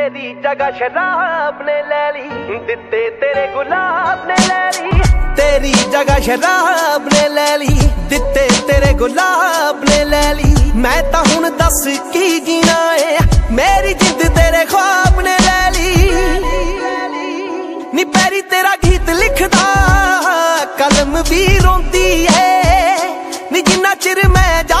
ਤੇਰੀ ਜਗ੍ਹਾ ਸ਼ਰਾਬ ਨੇ ਲੈ ਲਈ। ਦਿੱਤੇ ਤੇਰੇ ਗੁਲਾਬ ਨੇ ਲੈ ਲਈ। ਤੇਰੀ ਜਗ੍ਹਾ ਸ਼ਰਾਬ ਨੇ ਲੈ ਲਈ। ਦਿੱਤੇ ਤੇਰੇ ਗੁਲਾਬ ਨੇ ਲੈ ਲਈ। ਮੈਂ ਤਾਂ ਹੁਣ ਦੱਸ ਕੀ ਜੀਣਾ ਏ। ਮੇਰੀ ਜਿੰਦ ਤੇਰੇ ਖਾਬ ਨੇ ਲੈ ਲਈ। ਨੀ ਪੈਰੀ ਤੇਰਾ ਗੀਤ ਲਿਖਦਾ, ਕਲਮ ਵੀ ਰੋਂਦੀ ਏ। ਨੀ ਜਿੰਨਾ ਚਿਰ ਮੈਂ ਜਾਗਦਾ